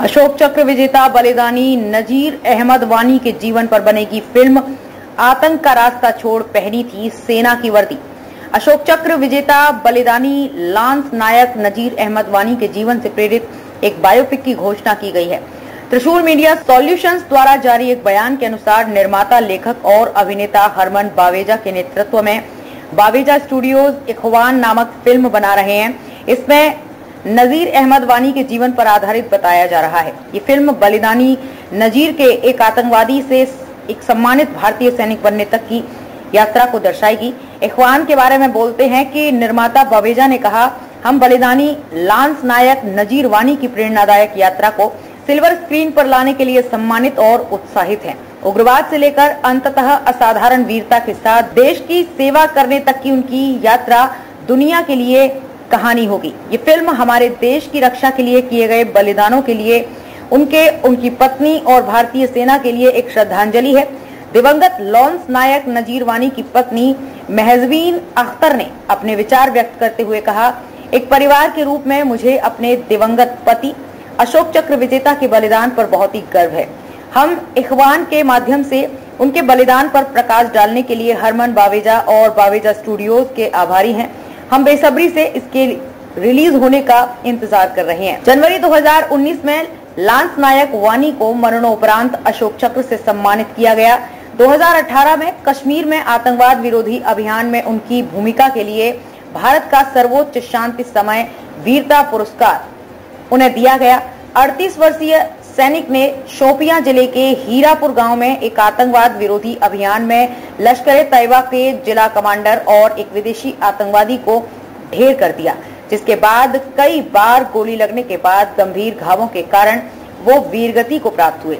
अशोक चक्र विजेता बलिदानी नजीर अहमद वानी के जीवन पर बनेगी फ़िल्म। आतंक का रास्ता छोड़ पहनी थी सेना की वर्दी। अशोक चक्र विजेता बलिदानी लांस नायक नजीर अहमद वानी के जीवन से प्रेरित एक बायोपिक की घोषणा की गई है। त्रिशूल मीडिया सॉल्यूशंस द्वारा जारी एक बयान के अनुसार निर्माता, लेखक और अभिनेता हरमन बावेजा के नेतृत्व में बावेजा स्टूडियोज इखवान नामक फ़िल्म बना रहे हैं। इसमें नजीर अहमद वानी के जीवन पर आधारित बताया जा रहा है ये फ़िल्म बलिदानी नजीर के एक आतंकवादी से एक सम्मानित भारतीय सैनिक बनने तक की यात्रा को दर्शाएगी इखवान के बारे में बोलते हैं कि निर्माता बवेजा ने कहा, हम बलिदानी लांस नायक नजीर वानी की प्रेरणादायक यात्रा को सिल्वर स्क्रीन पर लाने के लिए सम्मानित और उत्साहित हैं। उग्रवाद से लेकर अंततः असाधारण वीरता के साथ देश की सेवा करने तक की उनकी यात्रा दुनिया के लिए कहानी होगी। ये फ़िल्म हमारे देश की रक्षा के लिए किए गए बलिदानों के लिए, उनके, उनकी पत्नी और भारतीय सेना के लिए एक श्रद्धांजलि है। दिवंगत लॉन्स नायक नजीर वानी की पत्नी महजबीन अख्तर ने अपने विचार व्यक्त करते हुए कहा, एक परिवार के रूप में मुझे अपने दिवंगत पति अशोक चक्र विजेता के बलिदान पर बहुत ही गर्व है। हम इखवान के माध्यम से उनके बलिदान पर प्रकाश डालने के लिए हरमन बावेजा और बावेजा स्टूडियोज के आभारी हैं। हम बेसब्री से इसके रिलीज़ होने का इंतज़ार कर रहे हैं। जनवरी 2019 में लांस नायक वानी को मरणोपरांत अशोक चक्र से सम्मानित किया गया। 2018 में कश्मीर में आतंकवाद विरोधी अभियान में उनकी भूमिका के लिए भारत का सर्वोच्च शांति समय वीरता पुरस्कार उन्हें दिया गया। 38 वर्षीय सैनिक ने शोपिया ज़िले के हीरापुर गाँव में एक आतंकवाद विरोधी अभियान में लश्कर तैयबा के जिला कमांडर और एक विदेशी आतंकवादी को ढेर कर दिया, जिसके बाद कई बार गोली लगने के बाद गंभीर घावों के कारण वो वीरगति को प्राप्त हुए।